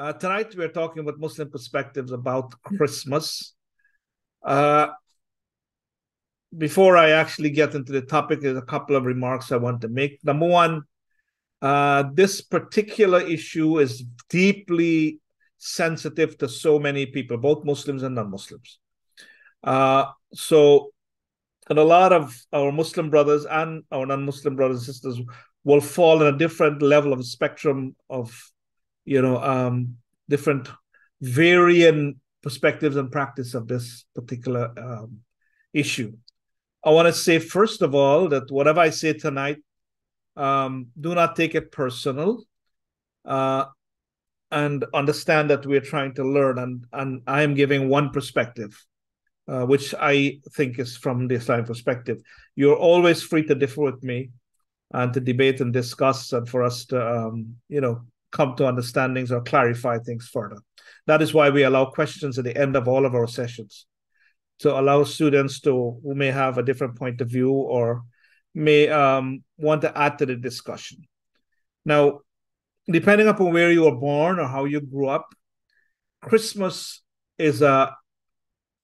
Uh, tonight we're talking about Muslim perspectives about Christmas. Uh, before I actually get into the topic, there's a couple of remarks I want to make. Number one, uh, this particular issue is deeply sensitive to so many people, both Muslims and non-Muslims. Uh, so, and a lot of our Muslim brothers and our non-Muslim brothers and sisters will fall in a different level of spectrum of, you know, um, different varying perspectives and practice of this particular um, issue. I want to say, first of all, that whatever I say tonight, um, do not take it personal uh, and understand that we're trying to learn. And, and I am giving one perspective, uh, which I think is from the Islamic perspective. You're always free to differ with me and to debate and discuss and for us to, um, you know, come to understandings or clarify things further. That is why we allow questions at the end of all of our sessions to allow students to who may have a different point of view or may um, want to add to the discussion. Now, depending upon where you were born or how you grew up, Christmas is a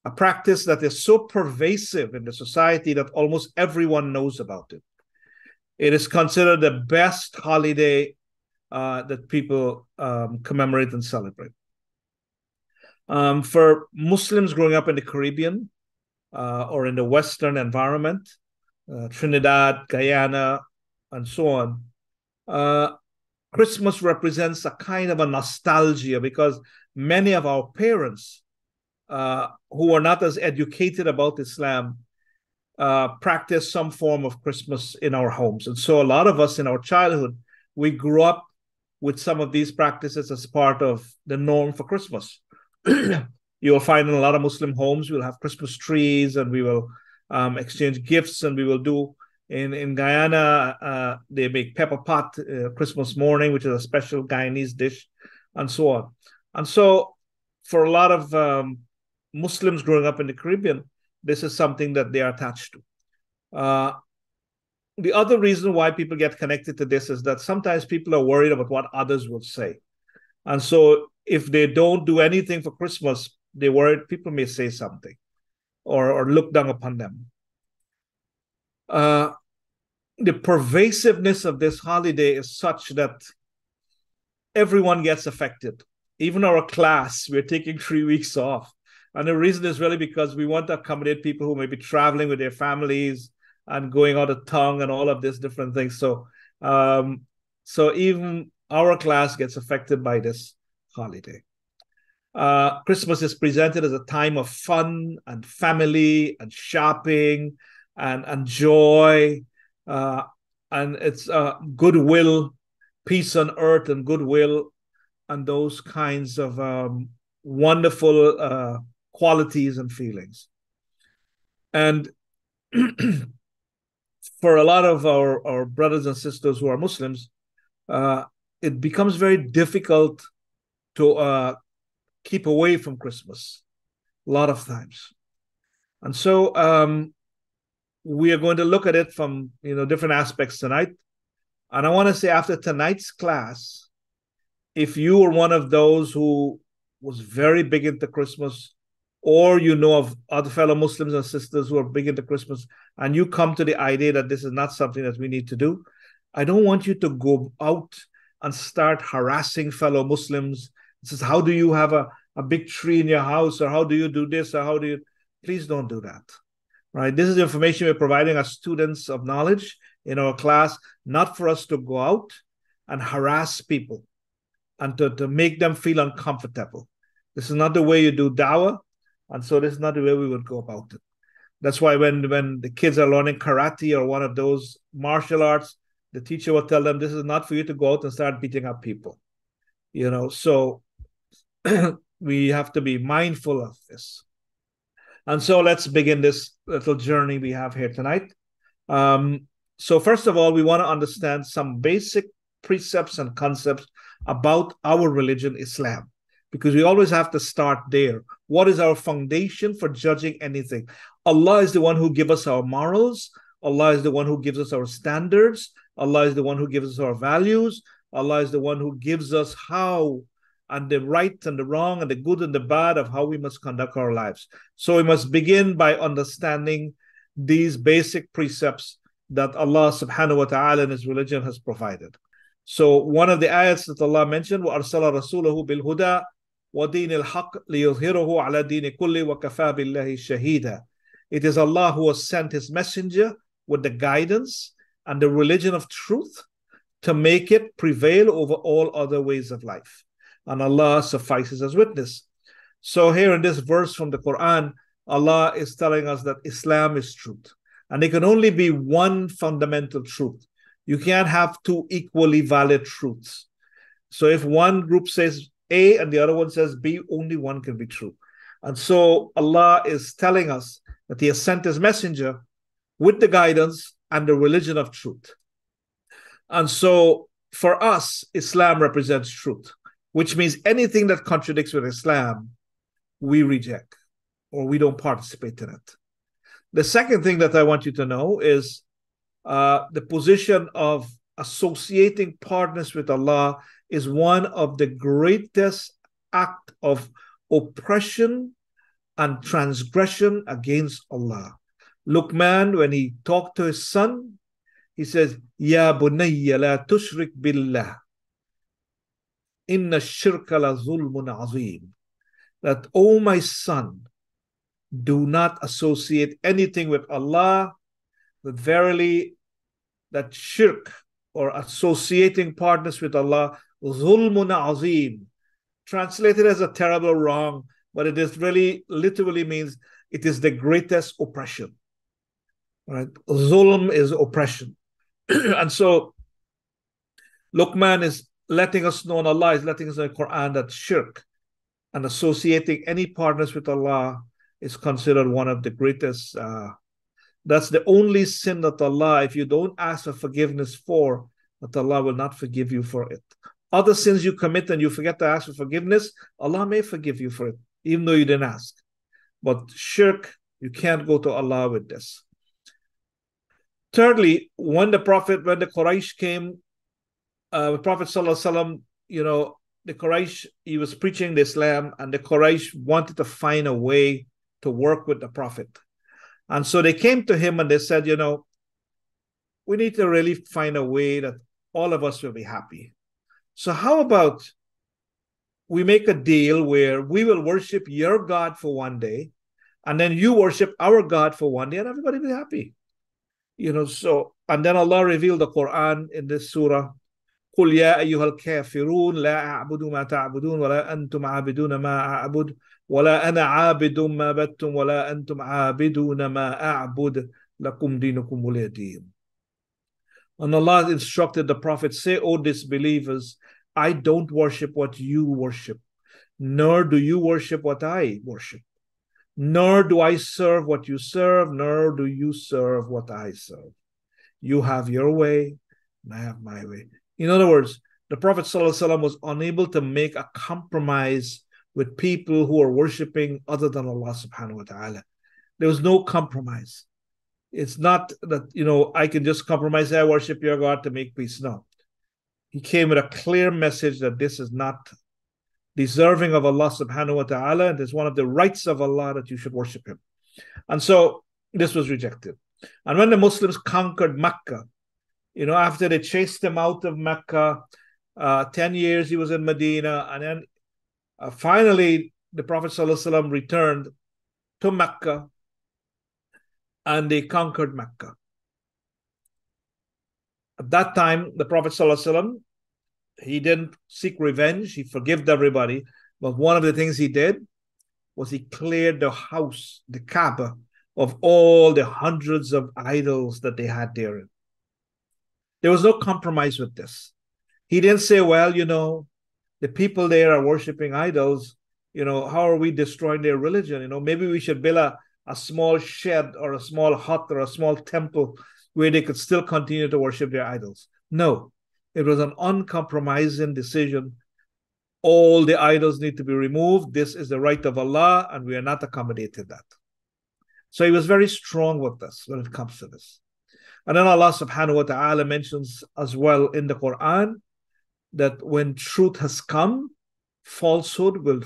a practice that is so pervasive in the society that almost everyone knows about it. It is considered the best holiday uh, that people um, commemorate and celebrate. Um, for Muslims growing up in the Caribbean uh, or in the Western environment, uh, Trinidad, Guyana, and so on, uh, Christmas represents a kind of a nostalgia because many of our parents uh, who are not as educated about Islam uh, practice some form of Christmas in our homes. And so a lot of us in our childhood, we grew up with some of these practices as part of the norm for Christmas. You'll find in a lot of Muslim homes, we'll have Christmas trees and we will um, exchange gifts and we will do in, in Guyana, uh, they make pepper pot uh, Christmas morning, which is a special Guyanese dish, and so on. And so, for a lot of um, Muslims growing up in the Caribbean, this is something that they are attached to. Uh, the other reason why people get connected to this is that sometimes people are worried about what others will say. And so if they don't do anything for Christmas, they worry people may say something or, or look down upon them. Uh, the pervasiveness of this holiday is such that everyone gets affected. Even our class, we're taking three weeks off. And the reason is really because we want to accommodate people who may be traveling with their families and going out of tongue and all of these different things. So, um, so even our class gets affected by this holiday. Uh, Christmas is presented as a time of fun and family and shopping and, and joy. Uh, and it's uh, goodwill, peace on earth, and goodwill, and those kinds of um, wonderful uh, qualities and feelings. And for a lot of our, our brothers and sisters who are Muslims, uh, it becomes very difficult to uh, keep away from Christmas a lot of times. And so um, we are going to look at it from you know different aspects tonight. And I want to say after tonight's class, if you were one of those who was very big into Christmas, or you know of other fellow Muslims and sisters who are big into Christmas, and you come to the idea that this is not something that we need to do, I don't want you to go out and start harassing fellow Muslims. This is how do you have a, a big tree in your house, or how do you do this, or how do you please don't do that. Right? This is information we're providing as students of knowledge in our class, not for us to go out and harass people and to, to make them feel uncomfortable. This is not the way you do dawah. And so this is not the way we would go about it. That's why when when the kids are learning karate or one of those martial arts, the teacher will tell them this is not for you to go out and start beating up people. You know, so we have to be mindful of this. And so let's begin this little journey we have here tonight. Um, so first of all, we want to understand some basic precepts and concepts about our religion, Islam because we always have to start there. What is our foundation for judging anything? Allah is the one who gives us our morals. Allah is the one who gives us our standards. Allah is the one who gives us our values. Allah is the one who gives us how and the right and the wrong and the good and the bad of how we must conduct our lives. So we must begin by understanding these basic precepts that Allah subhanahu wa ta'ala in His religion has provided. So one of the ayats that Allah mentioned, وَأَرْسَلَ رَسُولَهُ بِالْهُدَى وَدِينِ الْحَقِّ لِيُظْهِرَهُ عَلَى دِينِ كُلِّ وَكَفَى بِاللَّهِ شَهِيدًا It is Allah who has sent His messenger with the guidance and the religion of truth to make it prevail over all other ways of life. And Allah suffices as witness. So here in this verse from the Quran, Allah is telling us that Islam is truth. And there can only be one fundamental truth. You can't have two equally valid truths. So if one group says a and the other one says B, only one can be true. And so Allah is telling us that He has sent His messenger with the guidance and the religion of truth. And so for us, Islam represents truth, which means anything that contradicts with Islam, we reject or we don't participate in it. The second thing that I want you to know is uh, the position of associating partners with Allah is one of the greatest act of oppression and transgression against Allah. Luqman, when he talked to his son, he says, Ya bunayya la tushrik billah. Inna shirka la zulmun azim. That, oh my son, do not associate anything with Allah, but verily that shirk or associating partners with Allah, zulmun azim, translated as a terrible wrong, but it is really literally means it is the greatest oppression. Right? Zulm is oppression. and so Luqman is letting us know, and Allah is letting us know in the Quran that shirk and associating any partners with Allah is considered one of the greatest. Uh, that's the only sin that Allah, if you don't ask for forgiveness for, that Allah will not forgive you for it. Other sins you commit and you forget to ask for forgiveness, Allah may forgive you for it, even though you didn't ask. But shirk, you can't go to Allah with this. Thirdly, when the Prophet, when the Quraysh came, uh, the Prophet Sallallahu you know, the Quraysh, he was preaching the Islam, and the Quraysh wanted to find a way to work with the Prophet. And so they came to him and they said, you know, we need to really find a way that all of us will be happy. So, how about we make a deal where we will worship your God for one day, and then you worship our God for one day, and everybody will be happy. You know, so, and then Allah revealed the Quran in this surah قل يا أيها الكافرون لا أعبد ما تعبدون ولا أنتم عابدون ما أعبد ولا أنا عابد ما بدتم ولا أنتم عابدون ما أعبد لكم دينكم ولي دين and Allah instructed the Prophet, say, O disbelievers, I don't worship what you worship, nor do you worship what I worship, nor do I serve what you serve, nor do you serve what I serve. You have your way, and I have my way. In other words, the Prophet ﷺ was unable to make a compromise with people who are worshiping other than Allah subhanahu wa ta'ala. There was no compromise. It's not that, you know, I can just compromise, I worship your God to make peace. No. He came with a clear message that this is not deserving of Allah subhanahu wa ta'ala. And it's one of the rights of Allah that you should worship Him. And so this was rejected. And when the Muslims conquered Mecca, you know, after they chased him out of Mecca, uh, 10 years he was in Medina, and then uh, finally the Prophet ﷺ returned to Mecca and they conquered Mecca. At that time, the Prophet ﷺ, he didn't seek revenge, he forgave everybody. But one of the things he did was he cleared the house, the Kaaba, of all the hundreds of idols that they had therein. There was no compromise with this. He didn't say, well, you know, the people there are worshiping idols. You know, how are we destroying their religion? You know, maybe we should build a, a small shed or a small hut or a small temple where they could still continue to worship their idols. No, it was an uncompromising decision. All the idols need to be removed. This is the right of Allah, and we are not accommodating that. So he was very strong with this when it comes to this. And then Allah subhanahu wa ta'ala mentions as well in the Quran that when truth has come, falsehood will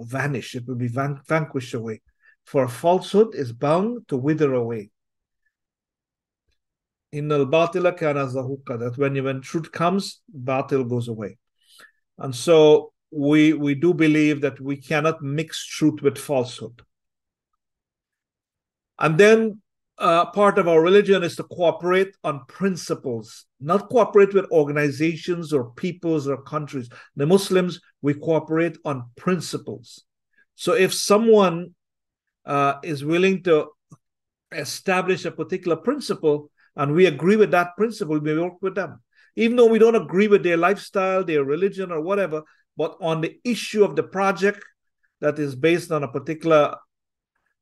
vanish, it will be van- vanquished away. For falsehood is bound to wither away. In al batila kana zahuqa, that when, when truth comes, batil goes away. And so we we do believe that we cannot mix truth with falsehood. And then uh, part of our religion is to cooperate on principles, not cooperate with organizations or peoples or countries. The Muslims, we cooperate on principles. So if someone uh, is willing to establish a particular principle and we agree with that principle, we work with them. Even though we don't agree with their lifestyle, their religion, or whatever, but on the issue of the project that is based on a particular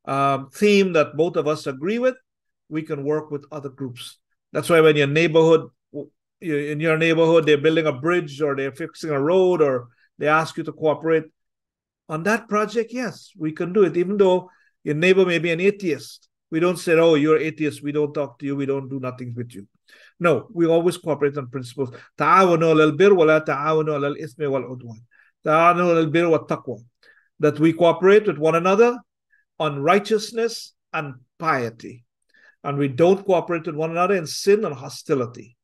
um, theme that both of us agree with, we can work with other groups. That's why when your neighborhood, in your neighborhood, they're building a bridge or they're fixing a road or they ask you to cooperate on that project, yes, we can do it. Even though your neighbor may be an atheist, we don't say, "Oh, you're atheist. We don't talk to you. We don't do nothing with you." No, we always cooperate on principles. That we cooperate with one another on righteousness and piety. And we don't cooperate with one another in sin and hostility.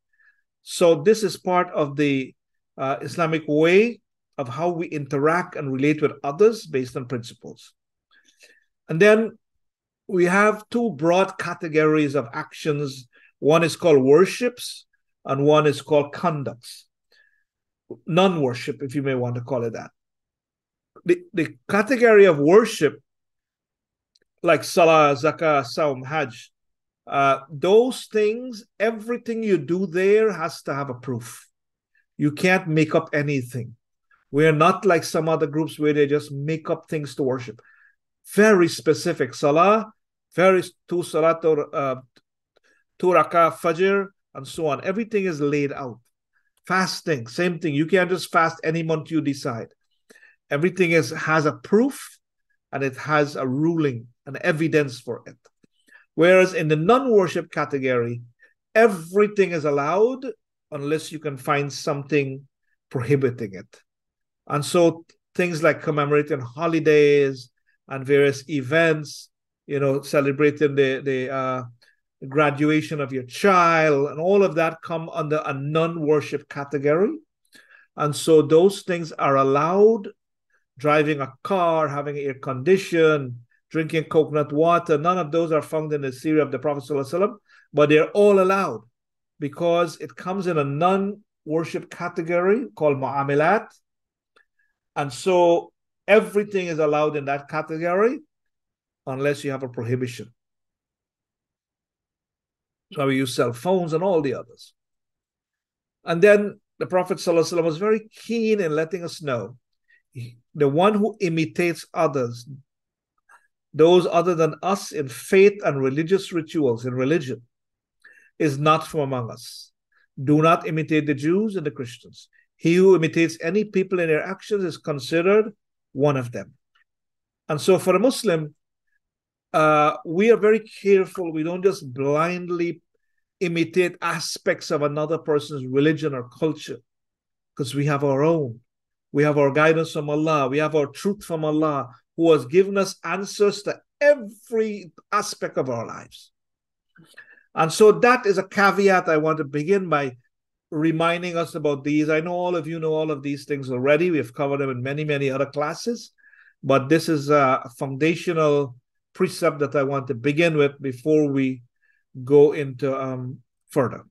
So, this is part of the uh, Islamic way of how we interact and relate with others based on principles. And then we have two broad categories of actions. One is called worships, and one is called conducts. Non worship, if you may want to call it that. The, the category of worship like Salah, Zakah, Saum, Hajj, uh, those things, everything you do there has to have a proof. You can't make up anything. We're not like some other groups where they just make up things to worship. Very specific. Salah, very two salat or uh, two rakah fajr, and so on. Everything is laid out. Fasting, same thing. You can't just fast any month you decide. Everything is has a proof and it has a ruling and evidence for it. Whereas in the non worship category, everything is allowed unless you can find something prohibiting it. And so things like commemorating holidays and various events, you know, celebrating the, the uh, graduation of your child and all of that come under a non worship category. And so those things are allowed driving a car, having air condition, drinking coconut water. None of those are found in the seerah of the Prophet, but they're all allowed because it comes in a non worship category called mu'amilat. And so everything is allowed in that category unless you have a prohibition. So we use cell phones and all the others. And then the Prophet ﷺ was very keen in letting us know the one who imitates others, those other than us in faith and religious rituals, in religion, is not from among us. Do not imitate the Jews and the Christians. He who imitates any people in their actions is considered one of them. And so for a Muslim, uh, we are very careful. We don't just blindly imitate aspects of another person's religion or culture because we have our own. We have our guidance from Allah. We have our truth from Allah, who has given us answers to every aspect of our lives. And so that is a caveat I want to begin by reminding us about these. I know all of you know all of these things already. We have covered them in many, many other classes, but this is a foundational precept that I want to begin with before we go into um, further.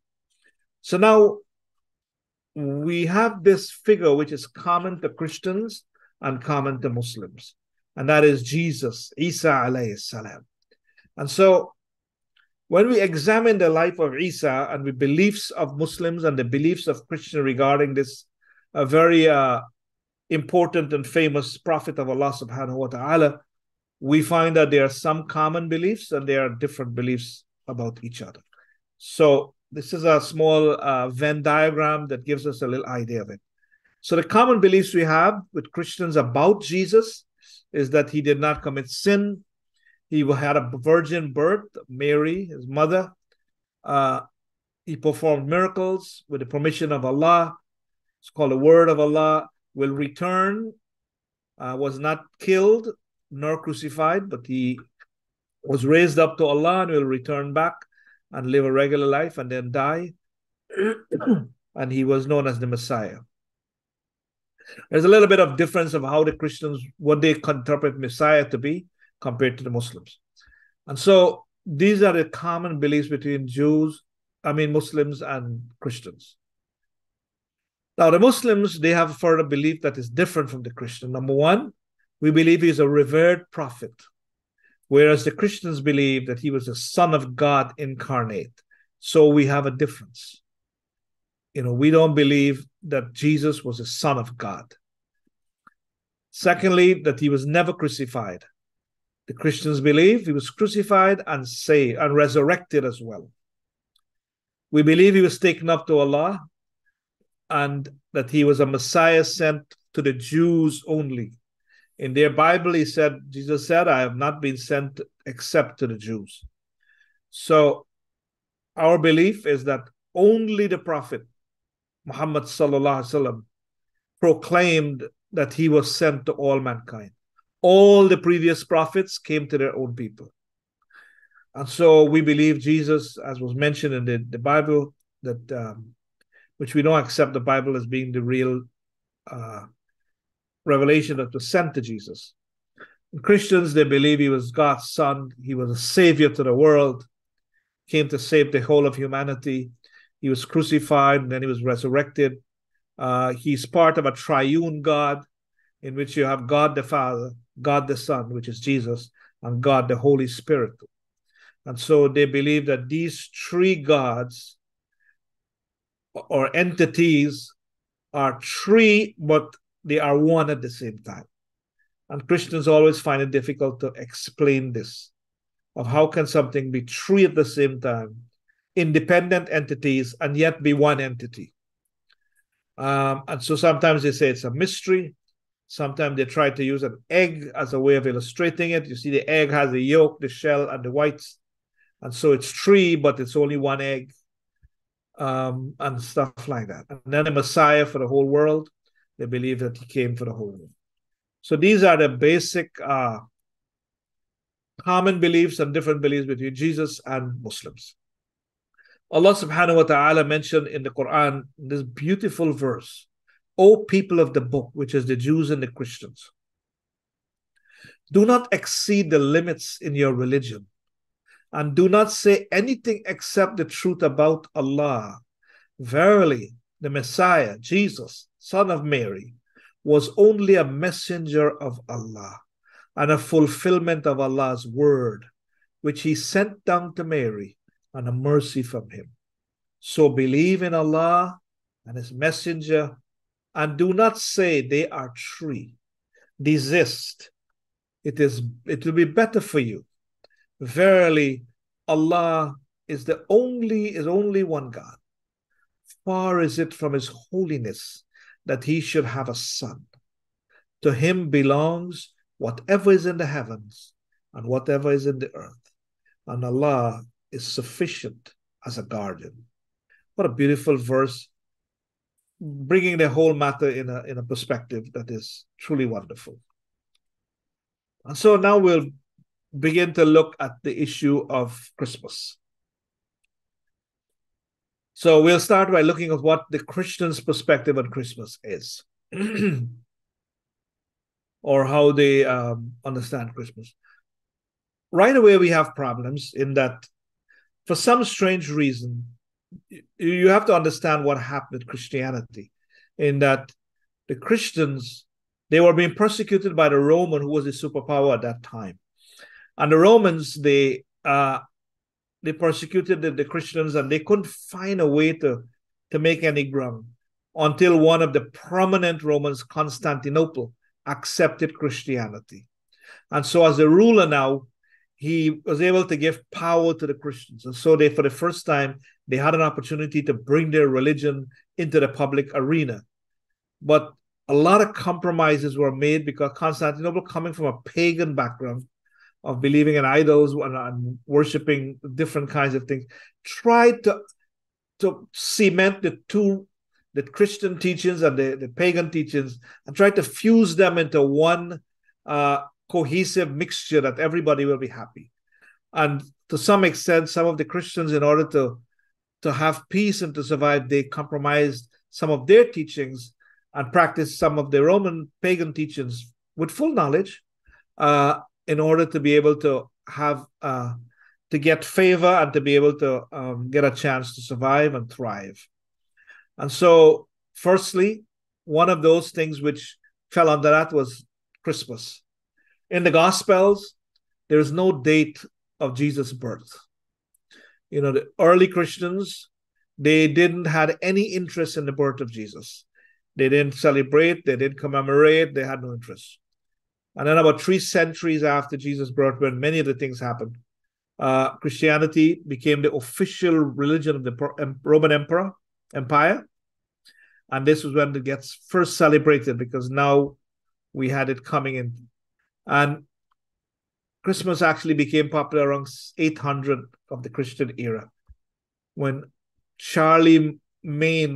So now we have this figure which is common to Christians and common to Muslims, and that is Jesus, Isa alayhi salam. And so when we examine the life of Isa and the beliefs of Muslims and the beliefs of Christians regarding this very uh, important and famous prophet of Allah subhanahu wa ta'ala, we find that there are some common beliefs and there are different beliefs about each other. So this is a small uh, Venn diagram that gives us a little idea of it. So the common beliefs we have with Christians about Jesus is that he did not commit sin. He had a virgin birth, Mary, his mother. Uh, he performed miracles with the permission of Allah. It's called the word of Allah. Will return uh, was not killed nor crucified, but he was raised up to Allah and will return back and live a regular life and then die. and he was known as the Messiah. There's a little bit of difference of how the Christians, what they interpret Messiah to be compared to the Muslims. And so these are the common beliefs between Jews, I mean Muslims and Christians. Now, the Muslims, they have a further belief that is different from the Christian. Number one, we believe he's a revered prophet, whereas the Christians believe that he was the Son of God incarnate. So we have a difference. You know, we don't believe that Jesus was the Son of God. Secondly, that he was never crucified. The Christians believe he was crucified and saved and resurrected as well. We believe he was taken up to Allah and that he was a Messiah sent to the Jews only. In their Bible, he said, Jesus said, I have not been sent except to the Jews. So our belief is that only the Prophet Muhammad proclaimed that he was sent to all mankind. All the previous prophets came to their own people. And so we believe Jesus, as was mentioned in the, the Bible, that um, which we don't accept the Bible as being the real uh, revelation that was sent to Jesus. Christians, they believe he was God's son, he was a savior to the world, came to save the whole of humanity. He was crucified and then he was resurrected. Uh, he's part of a triune God in which you have God the Father, God the Son, which is Jesus, and God the Holy Spirit. And so they believe that these three gods or entities are three, but they are one at the same time. And Christians always find it difficult to explain this of how can something be three at the same time, independent entities, and yet be one entity. Um, and so sometimes they say it's a mystery. Sometimes they try to use an egg as a way of illustrating it. You see, the egg has the yolk, the shell, and the whites. And so it's three, but it's only one egg um, and stuff like that. And then the Messiah for the whole world. They believe that he came for the whole world. So these are the basic uh, common beliefs and different beliefs between Jesus and Muslims. Allah subhanahu wa ta'ala mentioned in the Quran this beautiful verse, O people of the book, which is the Jews and the Christians, do not exceed the limits in your religion and do not say anything except the truth about Allah. Verily, the Messiah, Jesus, son of Mary, was only a messenger of Allah and a fulfillment of Allah's word, which he sent down to Mary and a mercy from him. So believe in Allah and his messenger and do not say they are three. Desist. It is it will be better for you Verily, Allah is the only is only one God. Far is it from his holiness that he should have a son. To him belongs whatever is in the heavens and whatever is in the earth. And Allah is sufficient as a guardian. What a beautiful verse, bringing the whole matter in a, in a perspective that is truly wonderful. And so now we'll begin to look at the issue of Christmas. So we'll start by looking at what the Christian's perspective on Christmas is, or how they um, understand Christmas. Right away, we have problems in that, for some strange reason, you have to understand what happened with Christianity, in that the Christians they were being persecuted by the Roman, who was a superpower at that time and the Romans, they uh, they persecuted the, the, Christians and they couldn't find a way to, to make any ground until one of the prominent Romans, Constantinople, accepted Christianity. And so, as a ruler now, he was able to give power to the Christians. And so, they, for the first time, they had an opportunity to bring their religion into the public arena. But a lot of compromises were made because Constantinople, coming from a pagan background, of believing in idols and, and worshiping different kinds of things, tried to to cement the two the Christian teachings and the, the pagan teachings and tried to fuse them into one uh, cohesive mixture that everybody will be happy. And to some extent, some of the Christians, in order to to have peace and to survive, they compromised some of their teachings and practiced some of the Roman pagan teachings with full knowledge uh, in order to be able to have uh, to get favor and to be able to um, get a chance to survive and thrive. And so, firstly, one of those things which fell under that was Christmas. In the Gospels, there is no date of Jesus' birth. You know, the early Christians, they didn't had any interest in the birth of Jesus. They didn't celebrate, they didn't commemorate, they had no interest. And then about three centuries after Jesus' birth, when many of the things happened, uh, Christianity became the official religion of the Roman Emperor Empire, and this was when it gets first celebrated because now we had it coming in, and Christmas actually became popular around 800 of the Christian era, when Charlemagne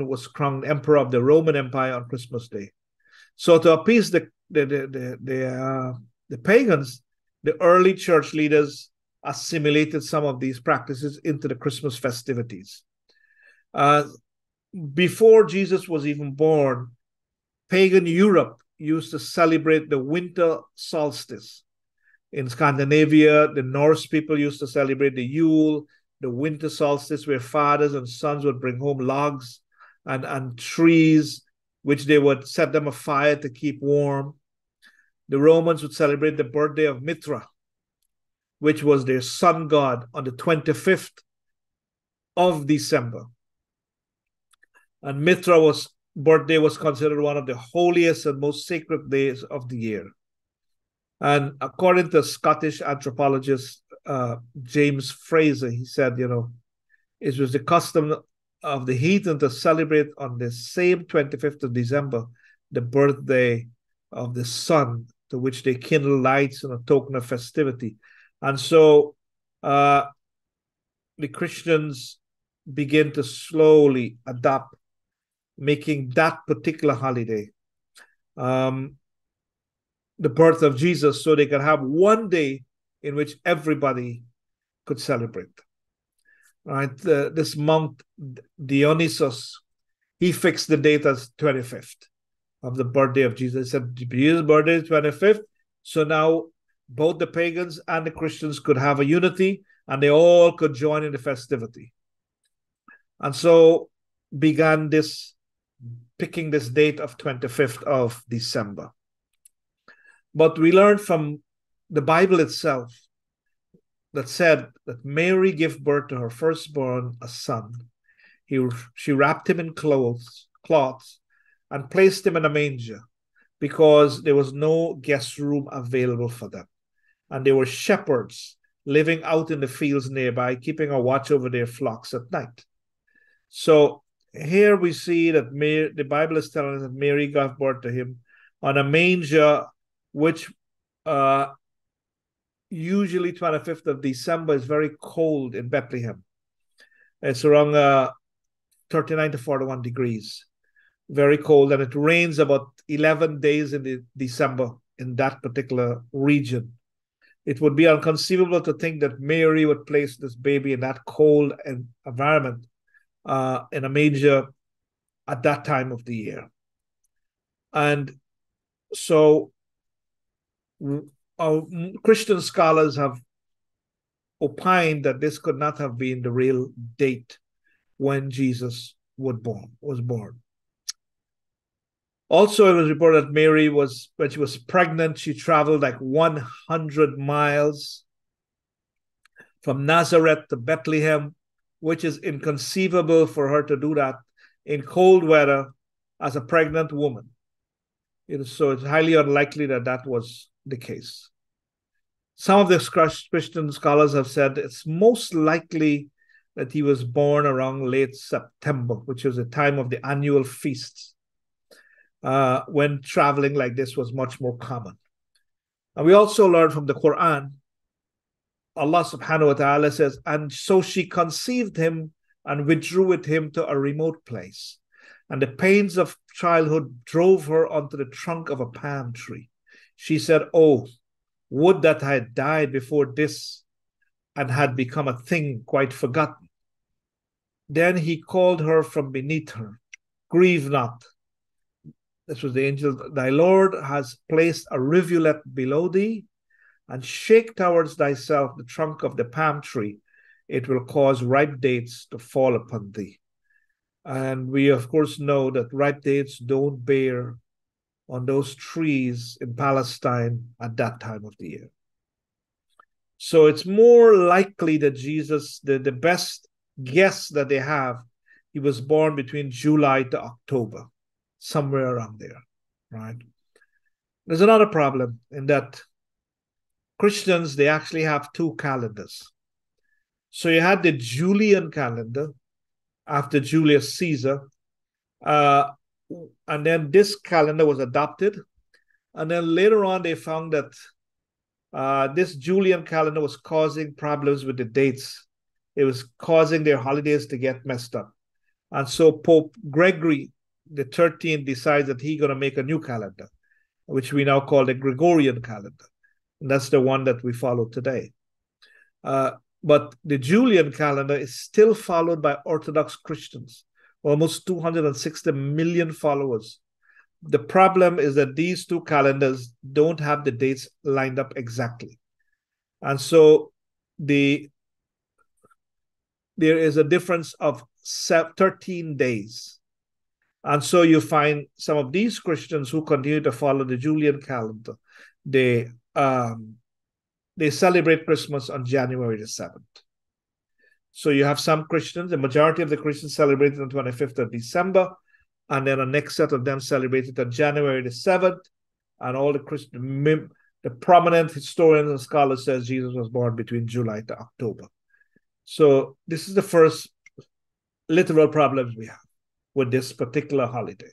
was crowned emperor of the Roman Empire on Christmas Day. So to appease the the the the, the, uh, the pagans, the early church leaders assimilated some of these practices into the Christmas festivities. Uh, before Jesus was even born, pagan Europe used to celebrate the winter solstice. In Scandinavia, the Norse people used to celebrate the Yule, the winter solstice, where fathers and sons would bring home logs and, and trees, which they would set them afire to keep warm. The Romans would celebrate the birthday of Mithra, which was their sun god, on the 25th of December. And Mithra was birthday was considered one of the holiest and most sacred days of the year. And according to Scottish anthropologist uh, James Frazer, he said, you know, it was the custom of the heathen to celebrate on the same 25th of December the birthday of the sun, to which they kindle lights in a token of festivity. And so uh, the Christians begin to slowly adapt, making that particular holiday um, the birth of Jesus so they could have one day in which everybody could celebrate. Right, this monk Dionysius, he fixed the date as 25th of the birthday of Jesus. He said, Jesus' birthday is 25th. So now both the pagans and the Christians could have a unity and they all could join in the festivity. And so began this picking this date of 25th of December. But we learn from the Bible itself that said that Mary gave birth to her firstborn, a son. He, she wrapped him in clothes, cloths, and placed him in a manger because there was no guest room available for them and they were shepherds living out in the fields nearby, keeping a watch over their flocks at night. So here we see that Mary, the Bible is telling us that Mary gave birth to him on a manger, which uh, usually 25th of December is very cold in Bethlehem. It's around uh, 39 to 41 degrees, very cold, and it rains about 11 days in the December in that particular region it would be inconceivable to think that Mary would place this baby in that cold environment uh, in a manger at that time of the year. And so Christian scholars have opined that this could not have been the real date when Jesus born was born. Also, it was reported that Mary was, when she was pregnant, she traveled like 100 miles from Nazareth to Bethlehem, which is inconceivable for her to do that in cold weather as a pregnant woman. so it's highly unlikely that that was the case. Some of the Christian scholars have said it's most likely that he was born around late September, which is the time of the annual feasts uh, when traveling like this was much more common. And we also learn from the Quran, Allah subhanahu wa ta'ala says, and so she conceived him and withdrew with him to a remote place. and the pains of childhood drove her onto the trunk of a palm tree. She said, Oh, would that I had died before this and had become a thing quite forgotten. Then he called her from beneath her, Grieve not. This was the angel. Thy Lord has placed a rivulet below thee, and shake towards thyself the trunk of the palm tree. It will cause ripe dates to fall upon thee. And we, of course, know that ripe dates don't bear on those trees in Palestine at that time of the year. So it's more likely that Jesus, the, the best guess that they have, he was born between July to October, somewhere around there, right? There's another problem in that Christians, they actually have two calendars. So you had the Julian calendar after Julius Caesar, uh, and then this calendar was adopted. And then later on, they found that uh, this Julian calendar was causing problems with the dates. It was causing their holidays to get messed up. And so Pope Gregory the 13th decides that he's going to make a new calendar, which we now call the Gregorian calendar. And that's the one that we follow today. Uh, but the Julian calendar is still followed by Orthodox Christians, almost 260 million followers the problem is that these two calendars don't have the dates lined up exactly. And so the there is a difference of 13 days. And so you find some of these Christians who continue to follow the Julian calendar, they um, they celebrate Christmas on January the 7th. So you have some Christians, the majority of the Christians celebrate it on 25th of December, and then the next set of them celebrated on January the 7th. And all the Christian, the prominent historians and scholars says Jesus was born between July to October. So this is the first literal problems we have with this particular holiday.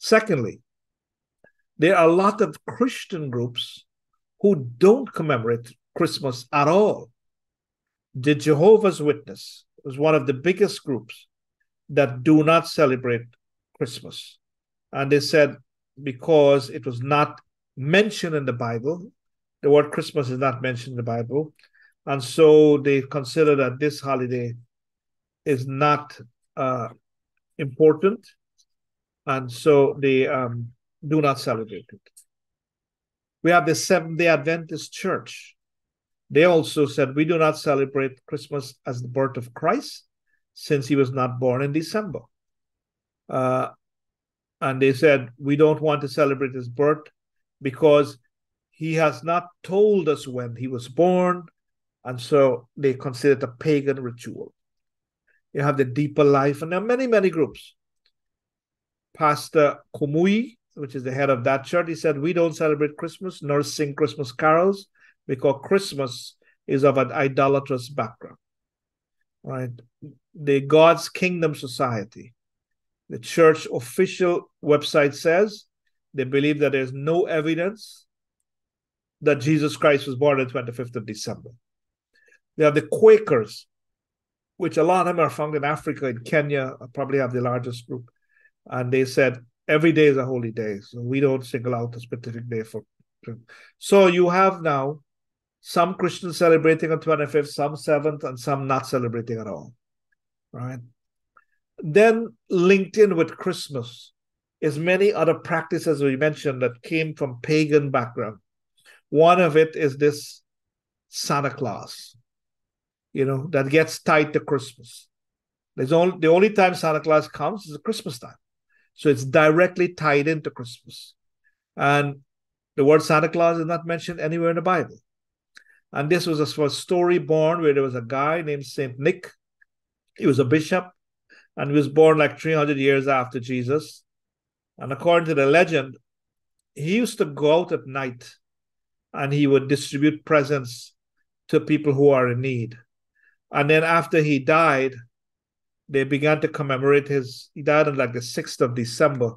Secondly, there are a lot of Christian groups who don't commemorate Christmas at all. The Jehovah's Witness is one of the biggest groups that do not celebrate Christmas. And they said because it was not mentioned in the Bible, the word Christmas is not mentioned in the Bible. And so they consider that this holiday is not uh, important. And so they um, do not celebrate it. We have the Seventh day Adventist Church. They also said we do not celebrate Christmas as the birth of Christ since he was not born in December. Uh, and they said, We don't want to celebrate his birth because he has not told us when he was born. And so they consider it a pagan ritual. You have the deeper life, and there are many, many groups. Pastor Kumuyi, which is the head of that church, he said, We don't celebrate Christmas nor sing Christmas carols because Christmas is of an idolatrous background. Right? The God's Kingdom Society the church official website says they believe that there's no evidence that Jesus Christ was born on the 25th of December. They have the Quakers, which a lot of them are found in Africa, in Kenya, probably have the largest group. And they said every day is a holy day. So we don't single out a specific day for. So you have now some Christians celebrating on 25th, some 7th, and some not celebrating at all. Right? Then linked in with Christmas is many other practices we mentioned that came from pagan background. One of it is this Santa Claus, you know, that gets tied to Christmas. There's only the only time Santa Claus comes is at Christmas time. So it's directly tied into Christmas. And the word Santa Claus is not mentioned anywhere in the Bible. And this was a, story born where there was a guy named Saint Nick. He was a bishop and he was born like 300 years after Jesus. And according to the legend, he used to go out at night and he would distribute presents to people who are in need. And then after he died, they began to commemorate his, he died on like the 6th of December.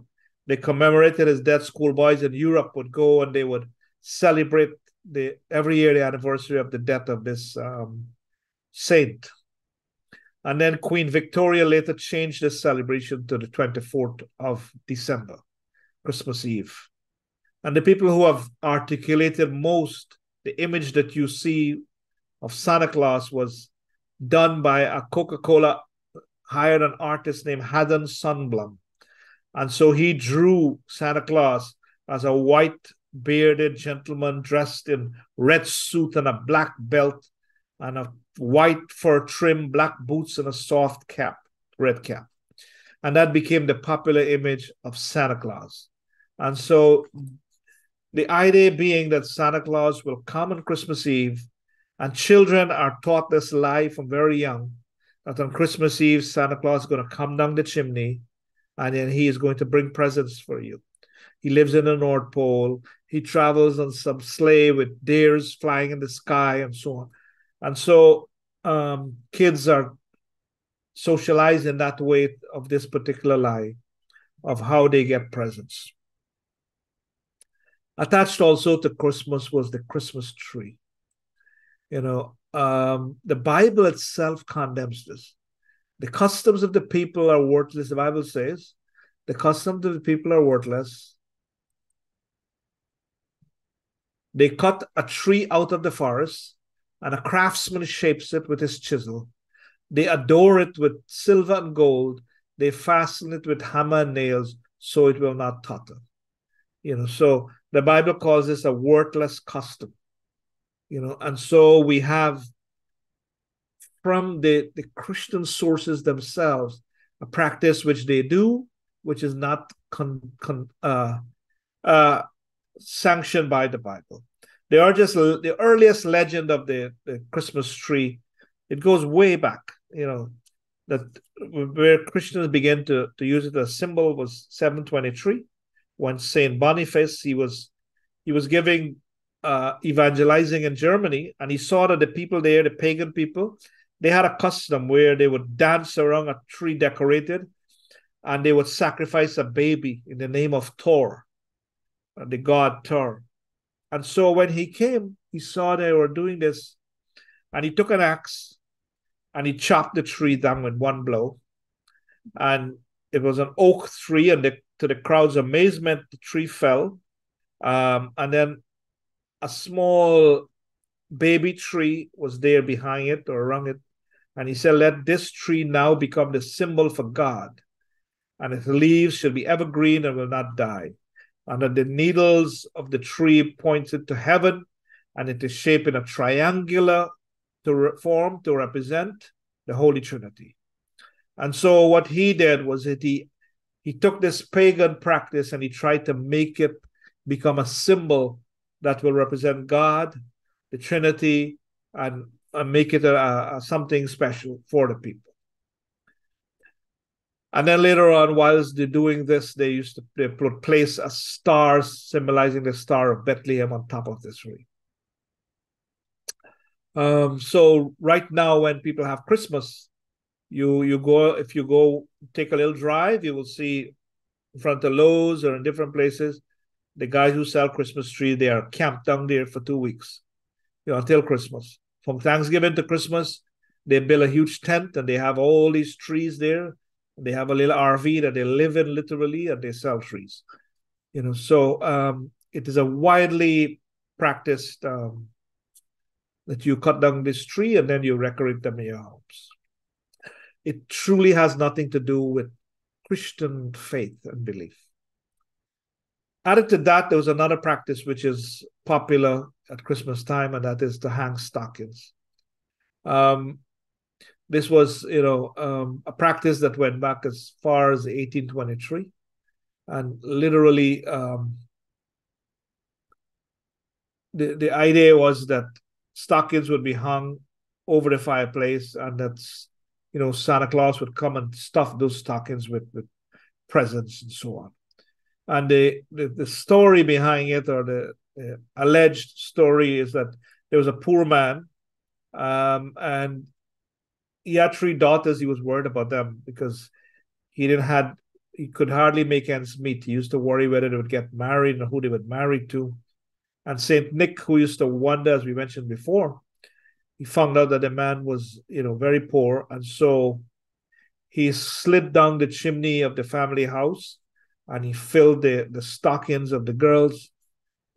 They commemorated his death. Schoolboys in Europe would go and they would celebrate the every year the anniversary of the death of this um, saint. And then Queen Victoria later changed this celebration to the 24th of December, Christmas Eve. And the people who have articulated most the image that you see of Santa Claus was done by a Coca Cola hired an artist named Haddon Sundblom. And so he drew Santa Claus as a white bearded gentleman dressed in red suit and a black belt and a white fur trim, black boots, and a soft cap, red cap. And that became the popular image of Santa Claus. And so the idea being that Santa Claus will come on Christmas Eve, and children are taught this lie from very young that on Christmas Eve, Santa Claus is going to come down the chimney and then he is going to bring presents for you. He lives in the North Pole. He travels on some sleigh with deers flying in the sky and so on. And so um, kids are socialized in that way of this particular lie of how they get presents. Attached also to Christmas was the Christmas tree. You know, um, the Bible itself condemns this. The customs of the people are worthless, the Bible says. The customs of the people are worthless. They cut a tree out of the forest, and a craftsman shapes it with his chisel. They adore it with silver and gold. They fasten it with hammer and nails so it will not totter. You know, so the Bible calls this a worthless custom. You know, and so we have from the, the Christian sources themselves a practice which they do, which is not con, con, uh, uh, sanctioned by the Bible. They are just the earliest legend of the, the Christmas tree. It goes way back, you know, that where Christians began to, to use it as a symbol was 723 when Saint Boniface he was he was giving uh, evangelizing in Germany and he saw that the people there, the pagan people, they had a custom where they would dance around a tree decorated and they would sacrifice a baby in the name of Thor, the god Thor. And so when he came, he saw they were doing this, and he took an axe and he chopped the tree down with one blow. And it was an oak tree, and the, to the crowd's amazement, the tree fell. Um, and then a small baby tree was there behind it or around it. And he said, Let this tree now become the symbol for God, and its leaves shall be evergreen and will not die. And that the needles of the tree pointed to heaven, and it is shaped in a triangular to form to represent the Holy Trinity. And so what he did was that he he took this pagan practice and he tried to make it become a symbol that will represent God, the Trinity, and, and make it a, a, something special for the people. And then later on, whilst they're doing this, they used to they place a star symbolizing the star of Bethlehem on top of this tree. Um, so right now, when people have Christmas, you you go if you go take a little drive, you will see in front of Lowe's or in different places, the guys who sell Christmas tree, they are camped down there for two weeks, you know, until Christmas. From Thanksgiving to Christmas, they build a huge tent and they have all these trees there they have a little RV that they live in literally and they sell trees. You know, so um, it is a widely practiced um, that you cut down this tree and then you decorate them in your homes. It truly has nothing to do with Christian faith and belief. Added to that, there was another practice which is popular at Christmas time, and that is to hang stockings. Um, this was, you know, um, a practice that went back as far as 1823, and literally, um, the the idea was that stockings would be hung over the fireplace, and that's, you know, Santa Claus would come and stuff those stockings with with presents and so on. And the the, the story behind it, or the, the alleged story, is that there was a poor man um, and he had three daughters. He was worried about them because he didn't had he could hardly make ends meet. He used to worry whether they would get married and who they would marry to. And Saint Nick, who used to wonder, as we mentioned before, he found out that the man was, you know, very poor, and so he slid down the chimney of the family house and he filled the, the stockings of the girls.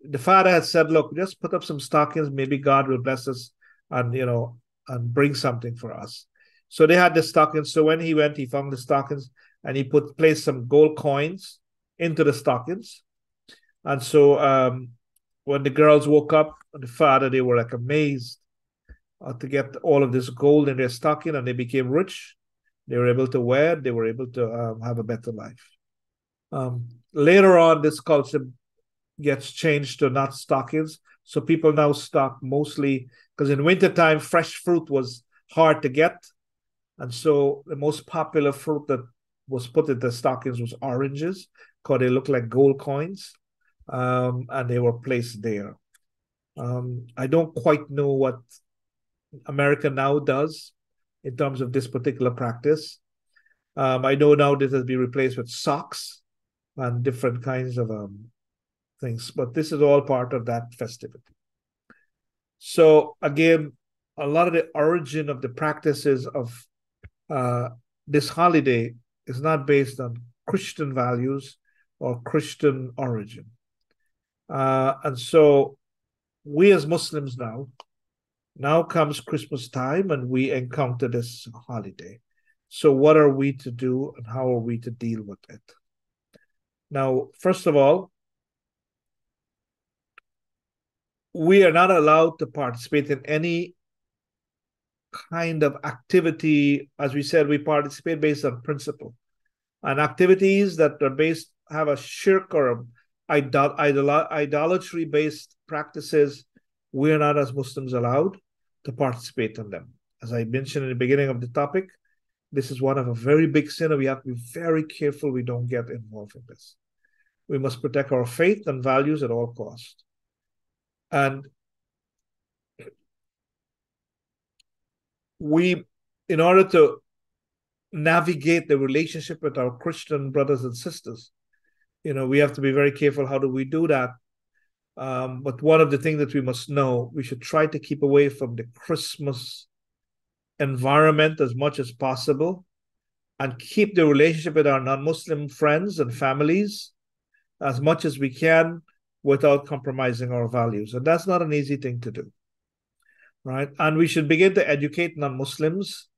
The father had said, Look, just put up some stockings, maybe God will bless us and you know and bring something for us. So they had the stockings. So when he went, he found the stockings and he put placed some gold coins into the stockings. And so um, when the girls woke up, the father, they were like amazed uh, to get all of this gold in their stocking and they became rich. They were able to wear, they were able to um, have a better life. Um, later on, this culture gets changed to not stockings. So people now stock mostly because in wintertime, fresh fruit was hard to get. And so the most popular fruit that was put in the stockings was oranges because they look like gold coins. Um, and they were placed there. Um, I don't quite know what America now does in terms of this particular practice. Um, I know now this has been replaced with socks and different kinds of um, things, but this is all part of that festivity. So again, a lot of the origin of the practices of uh, this holiday is not based on Christian values or Christian origin. Uh, and so we as Muslims now now comes Christmas time and we encounter this holiday. So, what are we to do and how are we to deal with it? Now, first of all, we are not allowed to participate in any kind of activity. As we said, we participate based on principle. And activities that are based have a shirk or idol- idol- idolatry based practices we're not as Muslims allowed to participate in them. As I mentioned in the beginning of the topic, this is one of a very big sin, and we have to be very careful we don't get involved in this. We must protect our faith and values at all costs. And we, in order to navigate the relationship with our Christian brothers and sisters, you know, we have to be very careful. How do we do that? Um, but one of the things that we must know, we should try to keep away from the Christmas environment as much as possible and keep the relationship with our non Muslim friends and families as much as we can without compromising our values. And that's not an easy thing to do. Right. And we should begin to educate non Muslims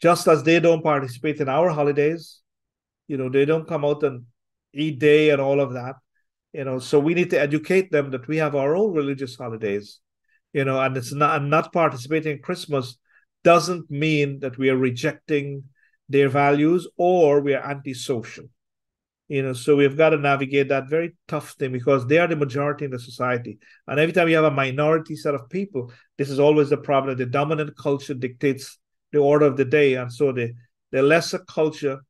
just as they don't participate in our holidays. You know, they don't come out and Eid day and all of that you know so we need to educate them that we have our own religious holidays you know and it's not and not participating in christmas doesn't mean that we are rejecting their values or we are antisocial you know so we've got to navigate that very tough thing because they are the majority in the society. And every time you have a minority set of people this is always the problem. The dominant culture dictates the order of the day. And so the the lesser culture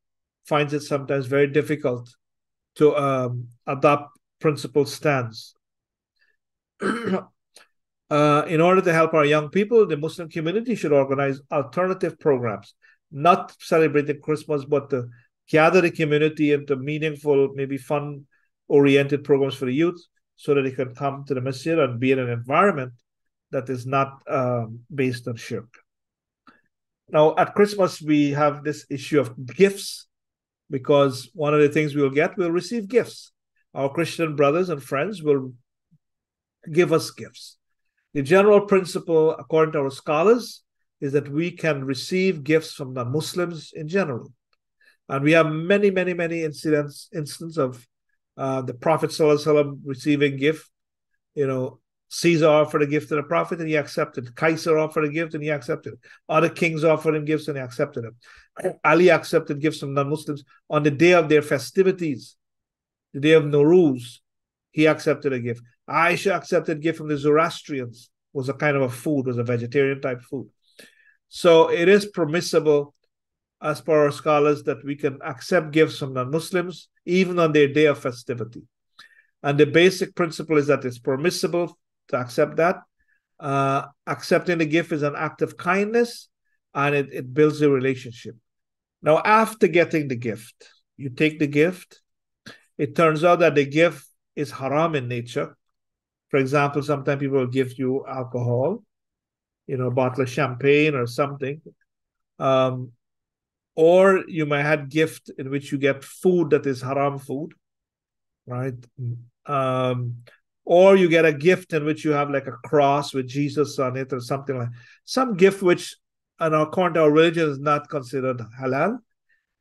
finds it sometimes very difficult to um, adopt principle stance. Uh, in order to help our young people, the Muslim community should organize alternative programs, not celebrating Christmas, but to gather the community into meaningful, maybe fun oriented programs for the youth so that they can come to the masjid and be in an environment that is not um, based on shirk. Now, at Christmas, we have this issue of gifts because one of the things we'll get, we'll receive gifts our Christian brothers and friends will give us gifts. The general principle, according to our scholars, is that we can receive gifts from the Muslims in general. And we have many, many, many incidents, instances of uh, the Prophet receiving gift. You know, Caesar offered a gift to the Prophet and he accepted. Caesar offered a gift and he accepted. Other kings offered him gifts and he accepted them. Ali accepted gifts from non-Muslims on the day of their festivities the day of Nowruz, he accepted a gift. Aisha accepted gift from the Zoroastrians, was a kind of a food, was a vegetarian type food. So it is permissible, as per our scholars, that we can accept gifts from non-Muslims, even on their day of festivity. And the basic principle is that it's permissible to accept that. Uh, accepting the gift is an act of kindness and it, it builds a relationship. Now, after getting the gift, you take the gift, it turns out that the gift is haram in nature. For example, sometimes people will give you alcohol, you know, a bottle of champagne or something. Um, or you may have gift in which you get food that is haram food, right? Um, or you get a gift in which you have like a cross with Jesus on it or something like some gift which and according to our religion is not considered halal,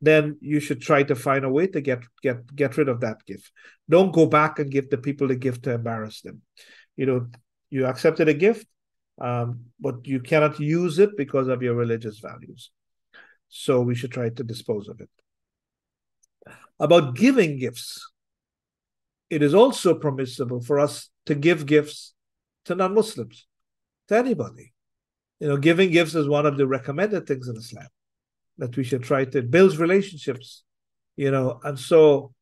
then you should try to find a way to get get get rid of that gift. Don't go back and give the people the gift to embarrass them. You know, you accepted a gift, um, but you cannot use it because of your religious values. So we should try to dispose of it. About giving gifts, it is also permissible for us to give gifts to non-Muslims, to anybody. You know, giving gifts is one of the recommended things in Islam that we should try to build relationships. You know, and so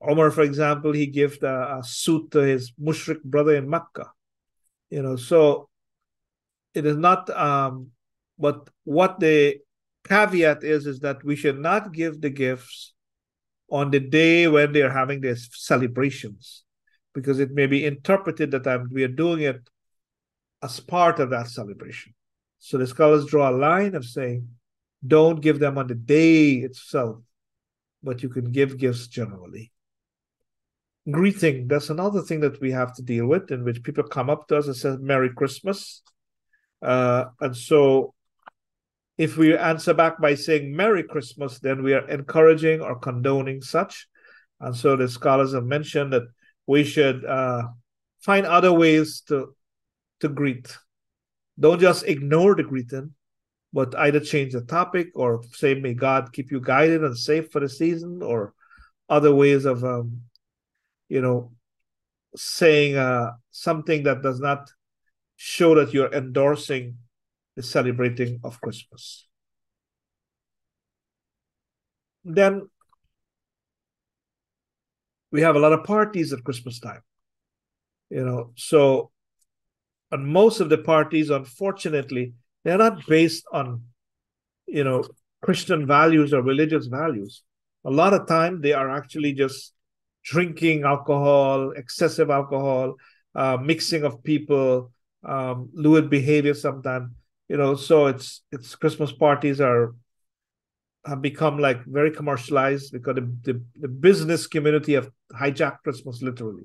Omar, for example, he gave a, a suit to his mushrik brother in Mecca. You know, so it is not um but what the caveat is is that we should not give the gifts on the day when they're having their celebrations because it may be interpreted that I'm, we are doing it as part of that celebration. So the scholars draw a line of saying, don't give them on the day itself, but you can give gifts generally. Greeting, that's another thing that we have to deal with, in which people come up to us and say, Merry Christmas. Uh, and so if we answer back by saying Merry Christmas, then we are encouraging or condoning such. And so the scholars have mentioned that we should uh, find other ways to to greet. Don't just ignore the greeting, but either change the topic or say, "May God keep you guided and safe for the season," or other ways of, um, you know, saying uh, something that does not show that you're endorsing the celebrating of Christmas. Then we have a lot of parties at Christmas time. You know, so and most of the parties, unfortunately, they're not based on, you know, Christian values or religious values. A lot of time they are actually just drinking alcohol, excessive alcohol, uh, mixing of people, um, lewd behavior sometimes you know so it's it's christmas parties are have become like very commercialized because the, the, the business community have hijacked christmas literally.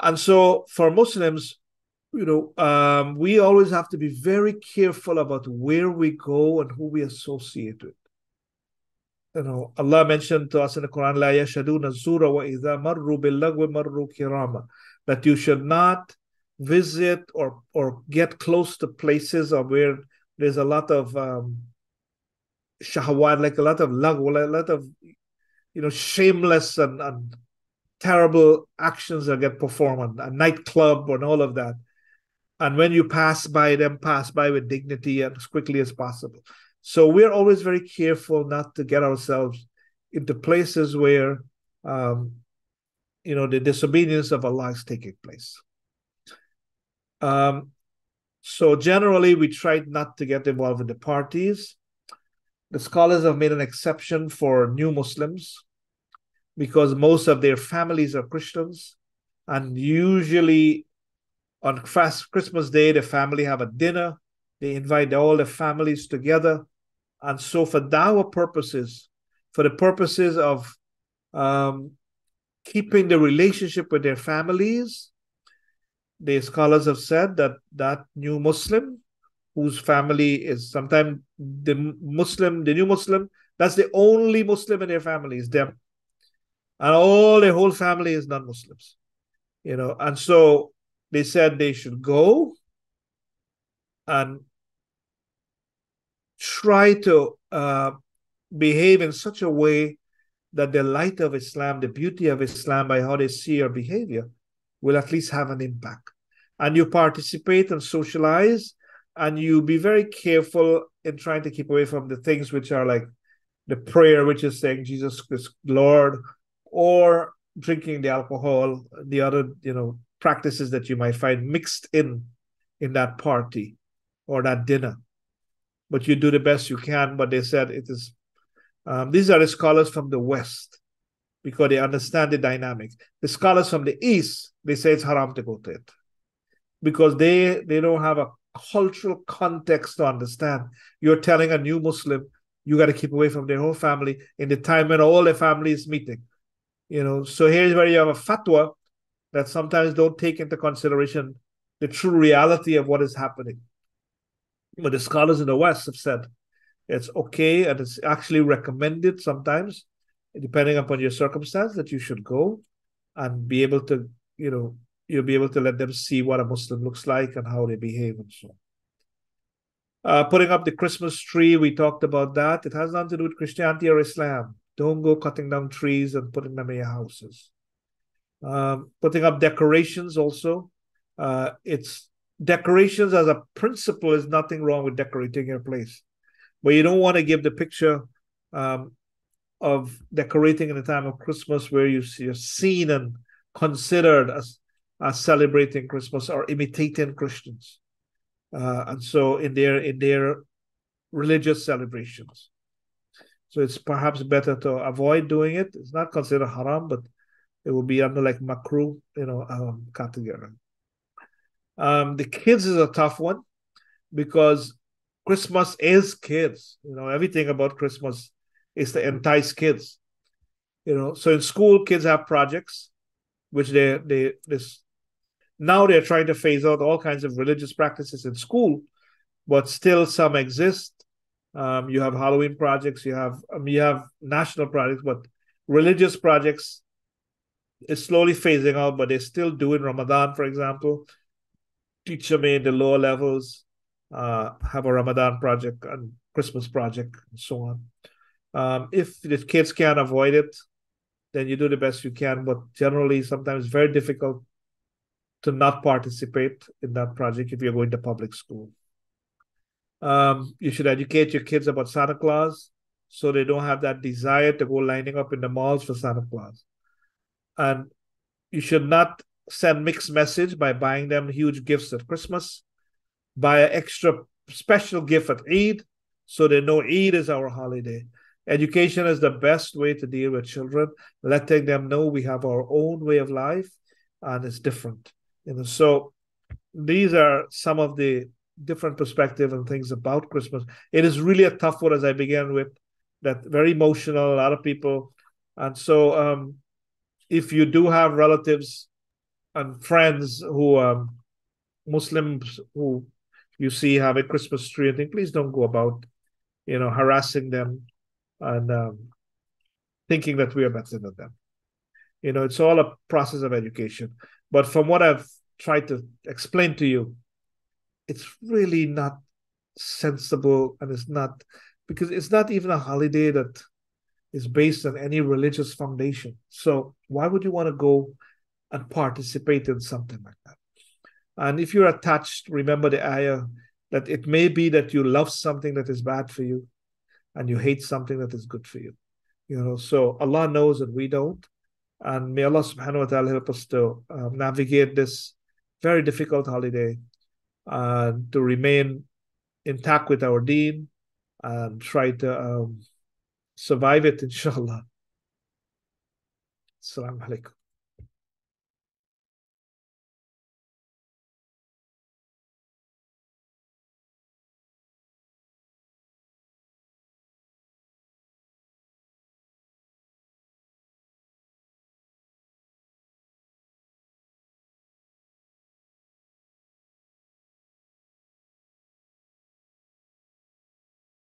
And so for muslims you know um, we always have to be very careful about where we go and who we associate with. You know allah mentioned to us in the quran la yashaduna zura wa idha marru that you should not visit or or get close to places of where there's a lot of um shahwat, like a lot of love, a lot of you know shameless and, and terrible actions that get performed, a nightclub and all of that. And when you pass by them, pass by with dignity and as quickly as possible. So we're always very careful not to get ourselves into places where um, you know the disobedience of Allah is taking place. Um, so generally, we tried not to get involved in the parties. The scholars have made an exception for new Muslims because most of their families are Christians, and usually on Christmas Day, the family have a dinner. They invite all the families together, and so for dawah purposes, for the purposes of um, keeping the relationship with their families, the scholars have said that that new Muslim whose family is sometimes the Muslim, the new Muslim, that's the only Muslim in their family is them. And all their whole family is non-Muslims. You know, and so they said they should go and try to uh, behave in such a way that the light of Islam, the beauty of Islam, by how they see your behavior, will at least have an impact. And you participate and socialize and you be very careful in trying to keep away from the things which are like the prayer which is saying jesus is lord or drinking the alcohol the other you know practices that you might find mixed in in that party or that dinner. But you do the best you can but they said it is um, these are the scholars from the west because they understand the dynamic. The scholars from the east they say it's haram to go to it because they they don't have a cultural context to understand. You're telling a new Muslim, you got to keep away from their whole family in the time when all their family is meeting. You know, so here's where you have a fatwa that sometimes don't take into consideration the true reality of what is happening. But the scholars in the West have said it's okay and it's actually recommended sometimes, depending upon your circumstance, that you should go and be able to, you know, you'll be able to let them see what a Muslim looks like and how they behave and so on. Uh, putting up the Christmas tree, we talked about that. It has nothing to do with Christianity or Islam. Don't go cutting down trees and putting them in your houses. Um, putting up decorations also. Uh, it's decorations as a principle is nothing wrong with decorating your place, but you don't want to give the picture um, of decorating in the time of Christmas where you, you're seen and considered as are celebrating Christmas or imitating Christians, uh, and so in their in their religious celebrations. So it's perhaps better to avoid doing it. It's not considered haram, but it will be under like makruh, you know, um, category. Um, the kids is a tough one because Christmas is kids. You know, everything about Christmas is to entice kids. You know, so in school, kids have projects, which they they this now they're trying to phase out all kinds of religious practices in school, but still some exist. Um, you have Halloween projects, you have um, you have national projects, but religious projects is slowly phasing out, but they're still doing Ramadan, for example. Teacher made the lower levels uh, have a Ramadan project and Christmas project and so on. Um, if the kids can't avoid it, then you do the best you can. But generally, sometimes very difficult to not participate in that project if you're going to public school. Um, you should educate your kids about Santa Claus so they don't have that desire to go lining up in the malls for Santa Claus. And you should not send mixed message by buying them huge gifts at Christmas. Buy an extra special gift at Eid so they know Eid is our holiday. Education is the best way to deal with children, letting them know we have our own way of life and it's different. You know, so these are some of the different perspective and things about Christmas. It is really a tough one, as I began with, that very emotional. A lot of people, and so um, if you do have relatives and friends who um, Muslims who you see have a Christmas tree, I think please don't go about, you know, harassing them and um, thinking that we are better than them. You know, it's all a process of education. But from what I've tried to explain to you, it's really not sensible and it's not because it's not even a holiday that is based on any religious foundation. So why would you want to go and participate in something like that? And if you're attached, remember the ayah that it may be that you love something that is bad for you and you hate something that is good for you. You know, so Allah knows that we don't. And may Allah subhanahu wa ta'ala help us to um, navigate this very difficult holiday and to remain intact with our deen and try to um, survive it, inshallah. Assalamu alaikum.